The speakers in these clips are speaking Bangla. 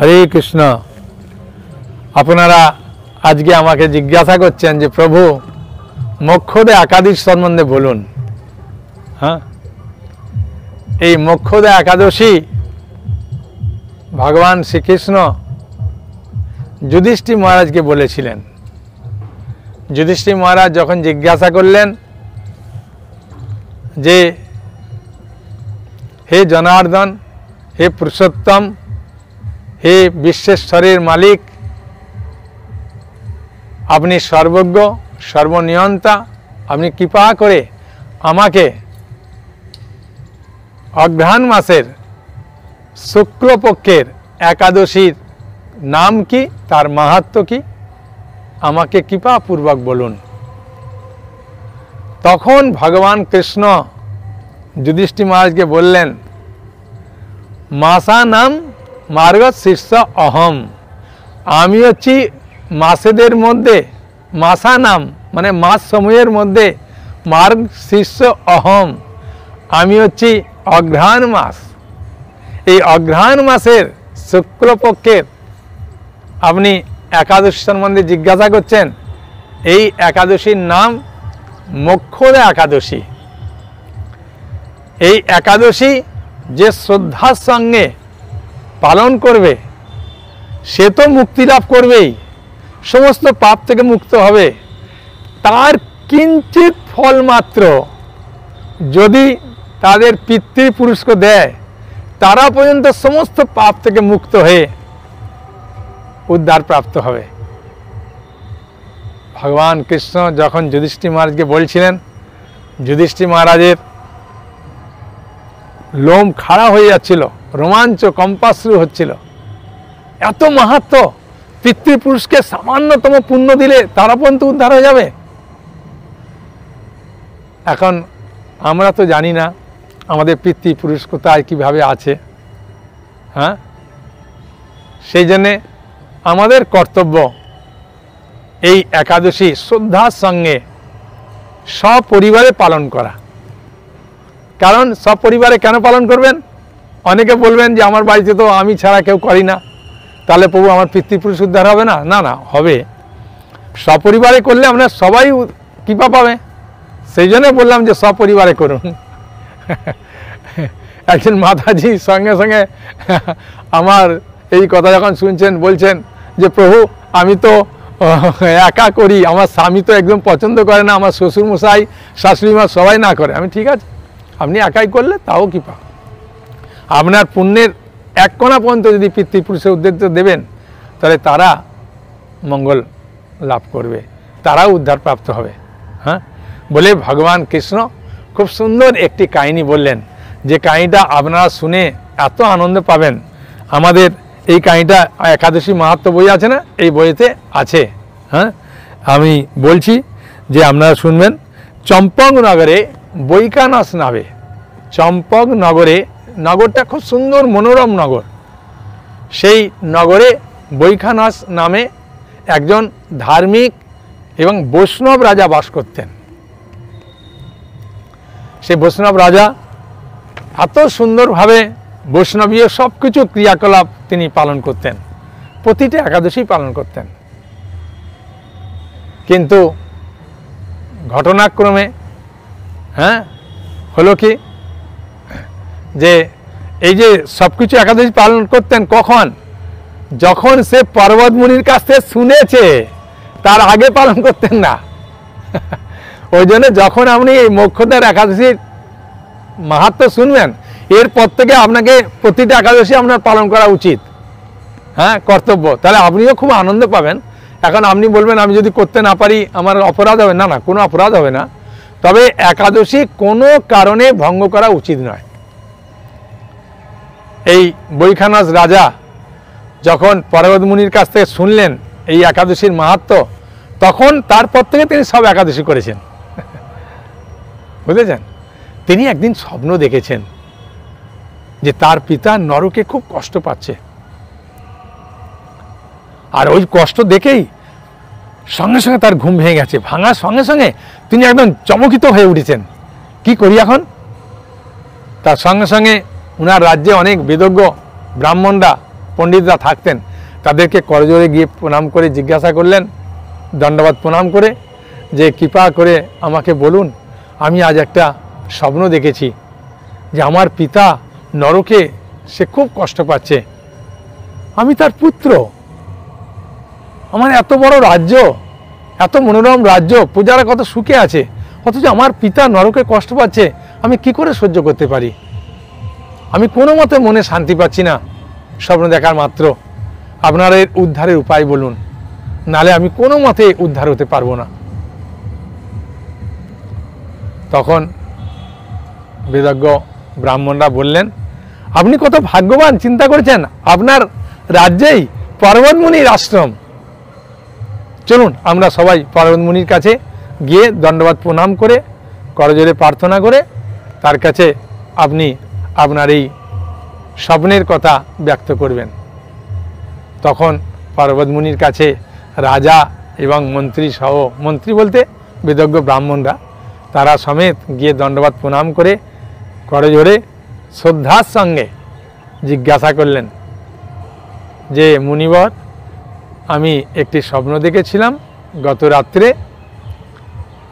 হরে কৃষ্ণ। আপনারা আজকে আমাকে জিজ্ঞাসা করছেন যে, প্রভু, মোক্ষদে একাদশ সম্বন্ধে বলুন। হ্যাঁ? এই মোক্ষদে একাদশী ভগবান শ্রীকৃষ্ণ যুধিষ্ঠির মহারাজকে বলেছিলেন। যুধিষ্ঠি মহারাজ যখন জিজ্ঞাসা করলেন যে, হে জনার্দন, হে পুরুষোত্তম হে বিশ্বেশ্বরের মালিক, আপনি সর্বজ্ঞ, সর্বনিয়ন্তা, আপনি কৃপা করে আমাকে অঘ্রাণ মাসের শুক্লপক্ষের একাদশীর নাম কি, তার মাহাত্ম কি? আমাকে কৃপাপূর্বক বলুন। তখন ভগবান কৃষ্ণ যুধিষ্ঠি মহারাজকে বললেন, মাসা নাম মার্গ শীর্ষ অহম। আমি হচ্ছি মাসেদের মধ্যে, মাসা নাম মানে মাস সময়ের মধ্যে মার্গ শীর্ষ অহম। আমি হচ্ছি অঘ্রাণ মাস। এই অঘ্রাণ মাসের শুক্লপক্ষের আপনি একাদশী সম্বন্ধে জিজ্ঞাসা করছেন, এই একাদশীর নাম মোক্ষদা একাদশী। এই একাদশী যে শ্রদ্ধার সঙ্গে পালন করবে, সে তো মুক্তি লাভ করবেই, সমস্ত পাপ থেকে মুক্ত হবে। তার কিঞ্চিত ফল মাত্র যদি তাদের পিতৃপুরুষকে দেয়, তারা পর্যন্ত সমস্ত পাপ থেকে মুক্ত হয়ে উদ্ধার প্রাপ্ত হবে। ভগবান কৃষ্ণ যখন যুধিষ্ঠি মহারাজকে বলছিলেন যুধিষ্ঠি মহারাজের লোম খাড়া হয়ে যাচ্ছিল, রোমাঞ্চ কম্পাশ্রু হচ্ছিল। এত মাহাত্ম, পিতৃপুরুষকে সামান্যতম পুণ্য দিলে তারা পর্যন্ত উদ্ধার হয়ে যাবে? এখন আমরা তো জানি না আমাদের পিতৃপুরুষ কোথায়, কীভাবে আছে। হ্যাঁ? সেই জন্যে আমাদের কর্তব্য এই একাদশী শ্রদ্ধার সঙ্গে সপরিবারে পালন করা। কারণ সব পরিবারে কেন পালন করবেন? অনেকে বলবেন যে, আমার বাড়িতে তো আমি ছাড়া কেউ করি না। তাহলে প্রভু আমার পিতৃপুরুষ উদ্ধার হবে না? না না, হবে। সপরিবারে করলে আমরা সবাই কৃপা পাবে। সেই জন্য বললাম যে সপরিবারে করুন। একজন মাতাজি সঙ্গে সঙ্গে আমার এই কথা যখন শুনছেন, বলছেন যে, প্রভু, আমি তো একা করি। আমার স্বামী তো একদম পছন্দ করে না। আমার শ্বশুর মশাই শাশুড়ি মা সবাই না করে। আমি, ঠিক আছে। আপনি একাই করলে তাও কৃপা আপনার পুণ্যের এক কোণা পর্যন্ত যদি পিতৃপুরুষের উদ্দেশ্য দেবেন, তাহলে তারা মঙ্গল লাভ করবে, তারাও উদ্ধার প্রাপ্ত হবে। হ্যাঁ? বলে ভগবান কৃষ্ণ খুব সুন্দর একটি কাহিনী বললেন। যে কাহিনীটা আপনারা শুনে এত আনন্দ পাবেন। আমাদের এই কাহিনীটা একাদশী মাহাত্ম বই আছে না? এই বইতে আছে। হ্যাঁ? আমি বলছি যে আপনারা শুনবেন চম্পক নগরে বৈকানস নামে চম্পক নগরে, নগরটা খুব সুন্দর মনোরম নগর। সেই নগরে বৈখানস নামে একজন ধার্মিক এবং বৈষ্ণব রাজা বাস করতেন। সেই বৈষ্ণব রাজা এত সুন্দরভাবে বৈষ্ণবীয় সব কিছু ক্রিয়াকলাপ তিনি পালন করতেন, প্রতিটা একাদশী পালন করতেন। কিন্তু ঘটনাক্রমে হ্যাঁ? হলো কি? যে এই যে সব কিছু একাদশী পালন করতেন কখন? যখন সে পর্বত মুনির কাছ থেকে শুনেছে, তার আগে পালন করতেন না। ওই জন্য যখন আপনি এই মোক্ষদার একাদশীর মাহাত্ম শুনবেন, এরপর থেকে আপনাকে প্রতিটা একাদশী আপনার পালন করা উচিত। হ্যাঁ কর্তব্য। তাহলে আপনিও খুব আনন্দ পাবেন। এখন আপনি বলবেন, আমি যদি করতে না পারি, আমার অপরাধ হবে। না না, কোনো অপরাধ হবে না। তবে একাদশী কোনো কারণে ভঙ্গ করা উচিত নয়। এই বৈখানস রাজা যখন পর্বত মুনির কাছ থেকে শুনলেন এই একাদশীর মাহাত্ম, তখন তারপর থেকে তিনি সব একাদশী করেছেন। বুঝেছেন? তিনি একদিন স্বপ্ন দেখেছেন যে তার পিতা নরকে খুব কষ্ট পাচ্ছে। আর ওই কষ্ট দেখেই সঙ্গে সঙ্গে তার ঘুম ভেঙে গেছে, ভাঙার সঙ্গে সঙ্গে তিনি একদম চমকিত হয়ে উঠেছেন। কি করি এখন? তার সঙ্গে সঙ্গে উনার রাজ্যে অনেক বেদজ্ঞ ব্রাহ্মণরা, পণ্ডিতরা থাকতেন। তাদেরকে করজোরে গিয়ে প্রণাম করে জিজ্ঞাসা করলেন, দণ্ডবাদ প্রণাম করে, যে কৃপা করে আমাকে বলুন, আমি আজ একটা স্বপ্ন দেখেছি যে আমার পিতা নরকে সে খুব কষ্ট পাচ্ছে। আমি তার পুত্র। আমার এত বড় রাজ্য, এত মনোরম রাজ্য, পূজারা কত সুখে আছে, অথচ আমার পিতা নরকে কষ্ট পাচ্ছে, আমি কি করে সহ্য করতে পারি? আমি কোনো মতে মনে শান্তি পাচ্ছি না, স্বপ্ন দেখার মাত্র। আপনারা এর উদ্ধারের উপায় বলুন, নালে আমি কোনো মতে উদ্ধার হতে পারব না। তখন বেদজ্ঞ ব্রাহ্মণরা বললেন, আপনি কত ভাগ্যবান, চিন্তা করেছেন, আপনার রাজ্যেই পর্বতমুনির আশ্রম। চলুন, আমরা সবাই পর্বতমুনির কাছে গিয়ে দণ্ডবাদ প্রণাম করে করজোরে প্রার্থনা করে, তার কাছে আপনি আপনার এই স্বপ্নের কথা ব্যক্ত করবেন। তখন পর্বতমুনির কাছে রাজা এবং মন্ত্রী সহ, মন্ত্রী বলতে বেদজ্ঞ ব্রাহ্মণরা, তারা সমেত গিয়ে দণ্ডবাদ প্রণাম করে করজোরে শ্রদ্ধার সঙ্গে জিজ্ঞাসা করলেন যে, মুনিবর আমি একটি স্বপ্ন দেখেছিলাম গত রাত্রে।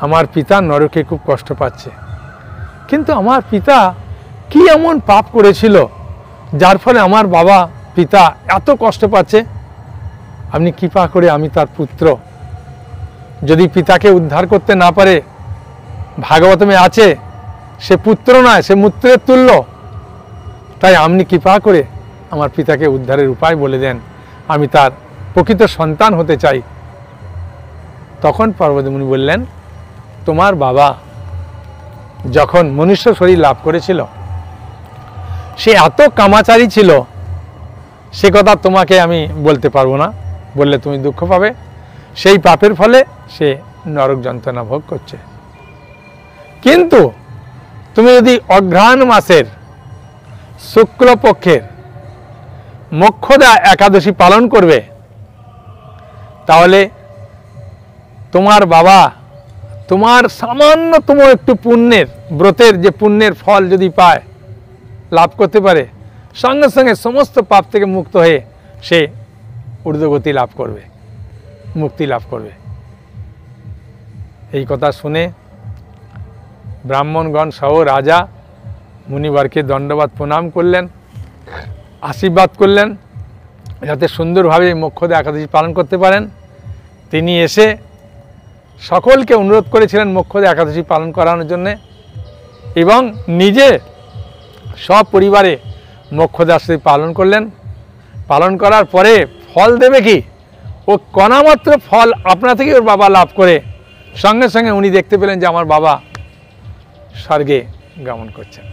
আমার পিতা নরকে খুব কষ্ট পাচ্ছে। কিন্তু আমার পিতা কি এমন পাপ করেছিল, যার ফলে আমার বাবা, পিতা এত কষ্ট পাচ্ছে? আপনি কৃপা করে আমি তার পুত্র। যদি পিতাকে উদ্ধার করতে না পারে, ভাগবতমে আছে, সে পুত্র নয়, সে মূত্রের তুল্য। তাই আপনি কৃপা করে আমার পিতাকে উদ্ধারের উপায় বলে দেন। আমি তার প্রকৃত সন্তান হতে চাই। তখন পার্বতীমুনি বললেন, তোমার বাবা যখন মনুষ্য শরীর লাভ করেছিল, সে এত কামাচারী ছিল, সে কথা তোমাকে আমি বলতে পারব না। বললে তুমি দুঃখ পাবে। সেই পাপের ফলে সে নরক যন্ত্রণা ভোগ করছে। কিন্তু তুমি যদি অঘ্রাণ মাসের শুক্লপক্ষের মোক্ষদা একাদশী পালন করবে তাহলে তোমার বাবা, তোমার সামান্যতম একটু পুণ্যের, ব্রতের যে পুণ্যের ফল যদি পায়, লাভ করতে পারে, সঙ্গে সঙ্গে সমস্ত পাপ থেকে মুক্ত হয়ে সে ঊর্ধ্বগতি লাভ করবে, মুক্তি লাভ করবে। এই কথা শুনে ব্রাহ্মণগণ সহ রাজা মুনিবারকে দণ্ডবাদ প্রণাম করলেন, আশীর্বাদ করলেন যাতে সুন্দরভাবে মোক্ষদে একাদশী পালন করতে পারেন। তিনি এসে সকলকে অনুরোধ করেছিলেন মোক্ষদে একাদশী পালন করানোর জন্যে এবং নিজে সব পরিবারে মোক্ষদাসী পালন করলেন। পালন করার পরে ফল দেবে কি? ও কণামাত্র ফল আপনা থেকে ওর বাবা লাভ করে। সঙ্গে সঙ্গে উনি দেখতে পেলেন যে আমার বাবা স্বর্গে গমন করছেন,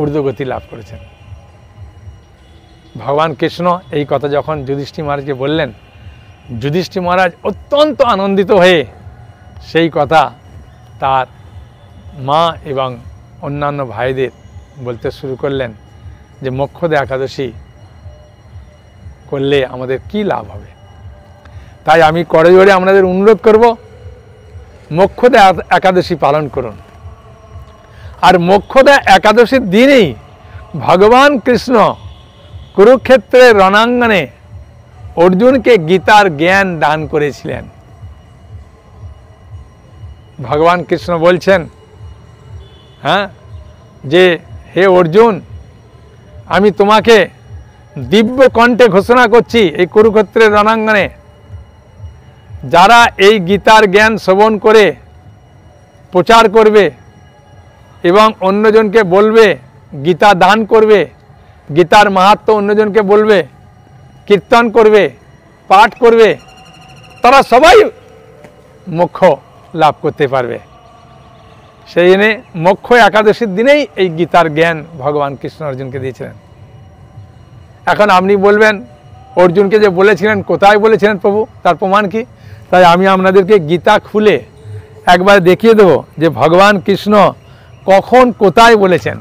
ঊর্ধ্বগতি লাভ করেছেন। ভগবান কৃষ্ণ এই কথা যখন যুধিষ্ঠি মহারাজকে বললেন যুধিষ্ঠি মহারাজ অত্যন্ত আনন্দিত হয়ে সেই কথা তার মা এবং অন্যান্য ভাইদের বলতে শুরু করলেন যে, মোক্ষদে একাদশী করলে আমাদের কি লাভ হবে? তাই আমি করে জোরে আপনাদের অনুরোধ করব, মোক্ষদা একাদশী পালন করুন। আর মোক্ষদা একাদশীর দিনেই ভগবান কৃষ্ণ কুরুক্ষেত্রের রণাঙ্গনে অর্জুনকে গীতার জ্ঞান দান করেছিলেন। ভগবান কৃষ্ণ বলছেন হ্যাঁ যে হে অর্জুন, আমি তোমাকে দিব্য কণ্ঠে ঘোষণা করছি এই কুরুক্ষেত্রের রণাঙ্গনে। যারা এই গীতার জ্ঞান শ্রবণ করে প্রচার করবে এবং অন্যজনকে বলবে, গীতা দান করবে গীতার মাহাত্ম অন্যজনকে বলবে, কীর্তন করবে, পাঠ করবে, তারা সবাই মোক্ষ লাভ করতে পারবে। সেই জন্যে মোক্ষ একাদশীর দিনেই এই গীতার জ্ঞান ভগবান কৃষ্ণ অর্জুনকে দিয়েছিলেন। এখন আপনি বলবেন, অর্জুনকে যে বলেছিলেন, কোথায় বলেছিলেন প্রভু? তার প্রমাণ কি? তাই আমি আপনাদেরকে গীতা খুলে একবার দেখিয়ে দেবো যে ভগবান কৃষ্ণ কখন কোথায় বলেছেন।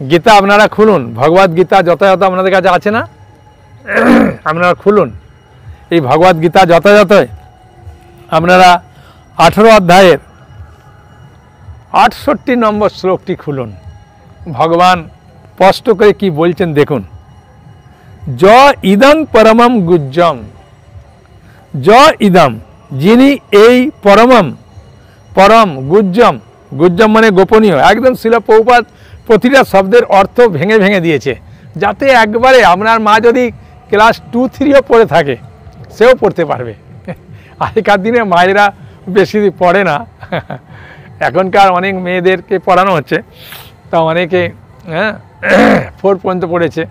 গীতা আপনারা খুলুন। ভগবদ গীতা যথাযথ আপনাদের কাছে আছে না? আপনারা খুলুন। এই ভগবদ গীতা যথাযথ আপনারা আঠেরো অধ্যায়ের আটষট্টি নম্বর শ্লোকটি খুলুন। ভগবান স্পষ্ট করে কি বলছেন দেখুন। জ ইদং পরমম গুজ্জম। জ ইদম, যিনি এই পরমম, পরম গুজ্জম। গুজ্জম মানে গোপনীয়, একদম শিল পৌপাত প্রতিটা শব্দের অর্থ ভেঙে ভেঙে দিয়েছে। যাতে একবারে আপনার মা যদি ক্লাস টু, থ্রিও পড়ে থাকে, সেও পড়তে পারবে। আগেকার দিনে মায়েরা বেশি পড়ে না। এখনকার অনেক মেয়েদেরকে পড়ানো হচ্ছে। তা অনেকে হ্যাঁ ফোর পর্যন্ত পড়েছে,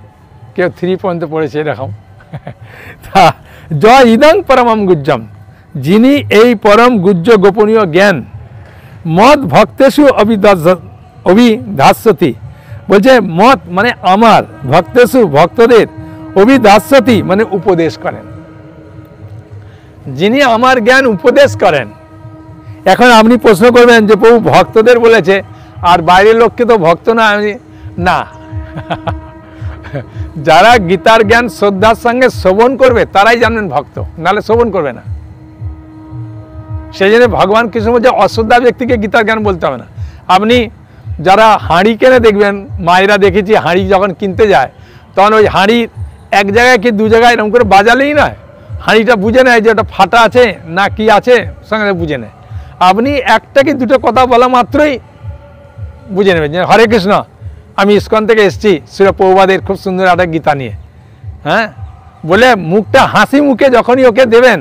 কেউ থ্রি পর্যন্ত পড়েছে এরকম। তা জ ইদং পরমম গুজ্জম, যিনি এই পরম গুজ্জ গোপনীয় জ্ঞান, মদ ভক্তেশু অবিদাস অভিধাস্যতি বলছে, মত মানে আমার, ভক্তেশু, ভক্তদের অভিদাস্যতি মানে উপদেশ করেন। যিনি আমার জ্ঞান উপদেশ করেন। এখন আপনি প্রশ্ন করবেন যে, প্রভু ভক্তদের বলেছে, আর বাইরের লোককে তো ভক্ত না, আমি না। যারা গীতার জ্ঞান শ্রদ্ধার সঙ্গে শ্রবণ করবে, তারাই জানবেন ভক্ত, নাহলে শ্রবণ করবে না। সেই জন্য ভগবান কৃষ্ণ বলছে, অশ্রদ্ধা ব্যক্তিকে গীতার জ্ঞান বলতে হবে না। আপনি যারা হাঁড়ি কেনে দেখবেন, মায়েরা দেখেছি হাঁড়ি যখন কিনতে যায়, তখন ওই হাঁড়ির এক জায়গায় কি দু জায়গায় এরকম করে বাজালেই নয়। হাঁড়িটা বুঝে নেয় যে ওটা ফাটা আছে না কি আছে, সঙ্গে বুঝে নেয়। আপনি একটা কি দুটো কথা বলা মাত্রই বুঝে নেবেন যে হরে কৃষ্ণ, আমি ইস্কন থেকে এসেছি পৌবাদের খুব সুন্দর একটা গীতা নিয়ে। হ্যাঁ? বলে মুখটা হাসি মুখে যখনই ওকে দেবেন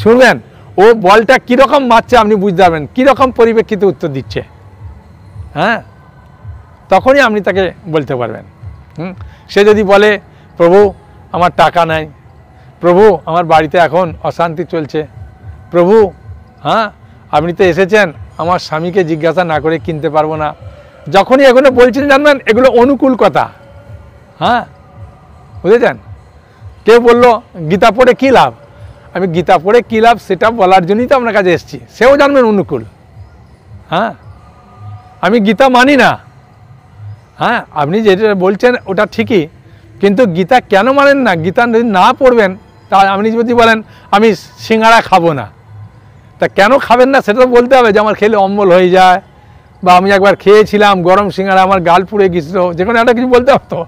ছুঁবেন ও বলটা কীরকম মারছে আপনি বুঝতে পারবেন, কীরকম পরিপ্রেক্ষিতে উত্তর দিচ্ছে। হ্যাঁ? তখনই আপনি তাকে বলতে পারবেন। হুম? সে যদি বলে, প্রভু, আমার টাকা নাই। প্রভু, আমার বাড়িতে এখন অশান্তি চলছে। প্রভু হ্যাঁ আপনি তো এসেছেন। আমার স্বামীকে জিজ্ঞাসা না করে কিনতে পারব না। যখনই এগুলো বলছেন জানবেন, এগুলো অনুকূল কথা। হ্যাঁ? বুঝেছেন? কেউ বলল, গীতা পড়ে কী লাভ? আমি, গীতা পড়ে কী লাভ সেটা বলার জন্যই তো আপনার কাছে এসেছি। সেও জানবেন অনুকূল। হ্যাঁ? আমি গীতা মানি না। হ্যাঁ আপনি যেটা বলছেন ওটা ঠিকই, কিন্তু গীতা কেন মানেন না? গীতা যদি না পড়বেন তা আপনি যদি বলেন, আমি সিঙ্গাড়া খাব না। তা কেন খাবেন না? সেটা তো বলতে হবে যে আমার খেলে অম্বল হয়ে যায়, বা আমি একবার খেয়েছিলাম, গরম সিঙ্গারা আমার গাল পুড়ে গেছিল যে কোনো একটা কিছু বলতে পারতো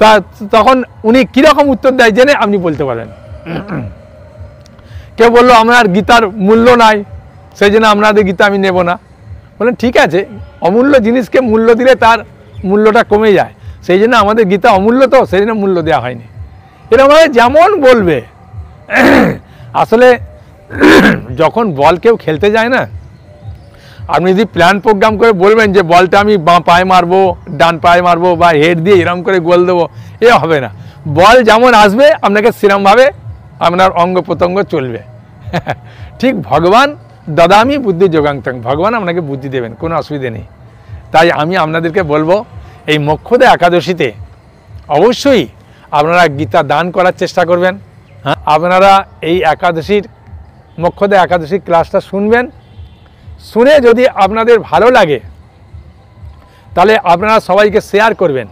তা। তখন উনি কীরকম উত্তর দেয় জেনে আপনি বলতে পারেন। কেউ বলল, আমার গীতার মূল্য নাই, সেই জন্য আপনাদের গীতা আমি নেব না। বলেন ঠিক আছে, অমূল্য জিনিসকে মূল্য দিলে তার মূল্যটা কমে যায়। সেই জন্য আমাদের গীতা অমূল্য তো, সেই জন্য মূল্য দেওয়া হয়নি। এরকম ভাবে যেমন বলবে, আসলে যখন বল কেউ খেলতে যায় না, আপনি যদি প্ল্যান প্রোগ্রাম করে বলবেন যে, বলটা আমি বাঁ পায়ে মারবো, ডান পায়ে মারবো বা হেড দিয়ে এরম করে গোল দেবো, এ হবে না। বল যেমন আসবে, আপনাকে সেরমভাবে আপনার অঙ্গ প্রত্যঙ্গ চলবে। ঠিক ভগবান দাদামি বুদ্ধি যোগান্তং ভগবান আপনাকে বুদ্ধি দেবেন, কোনো অসুবিধে নেই। তাই আমি আপনাদেরকে বলব, এই মোক্ষদে একাদশীতে অবশ্যই আপনারা গীতা দান করার চেষ্টা করবেন হ্যাঁ? আপনারা এই একাদশীর, মোক্ষদে একাদশীর ক্লাসটা শুনবেন। শুনে যদি আপনাদের ভালো লাগে, তাহলে আপনারা সবাইকে শেয়ার করবেন।